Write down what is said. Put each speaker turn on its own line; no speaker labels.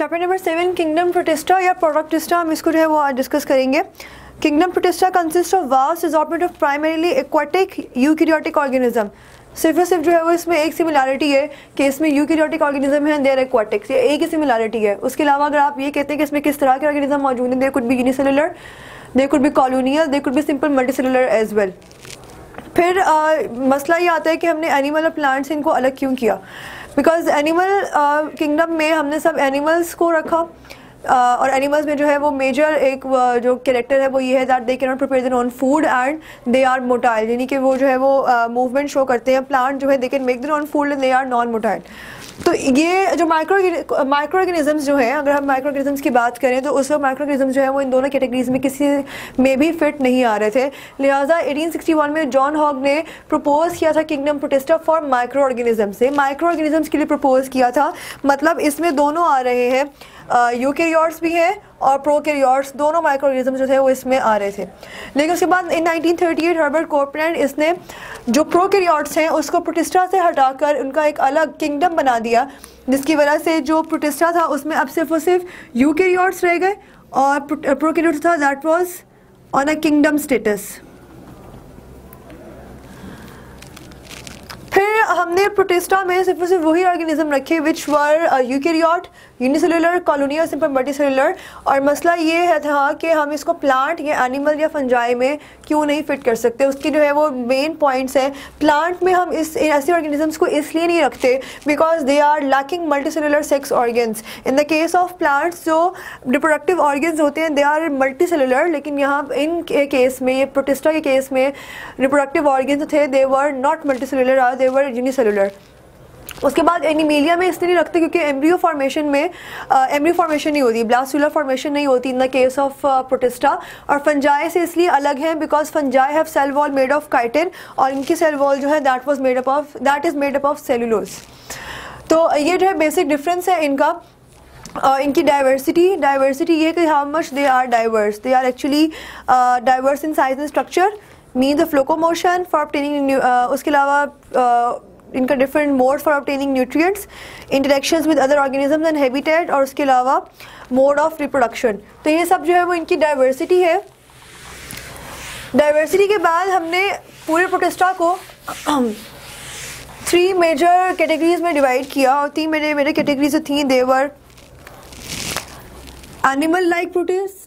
Chapter number seven kingdom Protista या प्रोडक्टिस्टा हम इसको जो है वो आज डिस्कस करेंगे। Kingdom Protista consist of vast assortment of primarily aquatic eukaryotic organism सिर्फ़ और सिर्फ़ जो है वो इसमें एक सिमिलैरिटी है कि इसमें यूक्रियोटिक ऑर्गेनिज्म है देर एक्वाटिक्स ये एक ही सिमिलैरिटी है। उसके अलावा अगर आप ये कहते हैं कि इसमें किस तरह के ऑर्गेनिज्म मौजूद हैं देर कुड भी यूनिसेलुलर देर कुड भी colonial there could be simple multicellular as well फिर आ, मसला ये आता है कि हमने एनिमल और प्लांट्स इनको अलग क्यों किया? बिकॉज़ एनिमल किंगडम में हमने सब एनिमल्स को रखा Uh, और एनिमल्स में जो है वो मेजर एक uh, जो कैरेक्टर है वो ये है that they can not prepare their own food and they are motile यानी कि वो जो है वो मूवमेंट uh, शो करते हैं प्लांट जो है they can make their own food and they are non motile तो ये जो माइक्रो माइक्रो ऑर्गेनिजम्स जो हैं, अगर हम माइक्रो ऑर्गेनिजम्स की बात करें तो उस वक्त माइक्रो ऑर्गेनिजम्स जो है, वो इन दोनों कैटेगरीज में किसी में भी फिट नहीं आ रहे थे। लिहाजा 1861 में जॉन हॉग ने प्रपोज किया था kingdom Protista for micro organisms से। माइक्रो ऑर्गेनिजम्स के लिए प्रपोज किया था। मतलब इसमें दोनों आ रहे हैं। यूकेरियोट्स भी हैं और प्रोकेरियोट्स दोनों माइक्रोऑर्गेनिज्म जो थे वो इसमें आ रहे थे। लेकिन उसके बाद इन 1938 हर्बर्ट कोपलैंड इसने जो प्रोकेरियोट्स हैं, उसको प्रोटिस्टा से हटाकर उनका एक अलग किंगडम बना दिया, जिसकी वजह से जो प्रोटिस्टा था, उसमें अब सिर्फ़ और सिर्फ़ यूकेरियोट्स रह गए और प्रोकेरियोट्स था that was on a kingdom status फिर हमने प्रोटेस्टा में सिर्फ़ सिर्फ़ वही ऑर्गेनिज्म रखे which were eukaryote unicellular colonial simple multicellular और मसला ये है था कि हम इसको प्लांट या एनिमल या फंजाई में क्यों नहीं फिट कर सकते? उसकी जो है वो मेन पॉइंट्स हैं। प्लांट में हम इस, ऐसे ऑर्गेनिजम्स को इसलिए नहीं रखते because they are lacking multicellular sex organs in the case of plants जो रिप्रोडक्टिव ऑर्गेन्स होते हैं दे आर मल्टी सेलुलर लेकिन यहाँ इन केस में प्रोटेस्टा के केस में रिप्रोडक्टिव ऑर्गेन्स थे they were not multicellular are they were unicellular उसके बाद एनिमीलिया में इसलिए नहीं रखते क्योंकि एम्ब्रियो फॉर्मेशन में एम्ब्रियो फॉर्मेशन नहीं होती ब्लास्टुलर फॉर्मेशन नहीं होती in the case of Protista और फंजाई से इसलिए अलग है because fungi have cell wall made of chitin और इनकी सेल वॉल जो है that was made up of that is made up of cellulose तो ये जो है बेसिक डिफरेंस है इनका. Uh, इनकी डाइवर्सिटी डाइवर्सिटी ये कि how much they are diverse they are actually diverse in size and structure mean the motion for obtaining उसके अलावा इनका different mode for obtaining nutrients interactions with other organisms and habitat और उसके अलावा mode of reproduction तो ये सब जो है वो इनकी डाइवर्सिटी है। डाइवर्सिटी के बाद हमने पूरे प्रोटेस्टा को थ्री मेजर कैटेगरीज में डिवाइड किया और तीन मेरे मेरे कैटेगरीज थी देवर एनिमल लाइक प्रोटिस्ट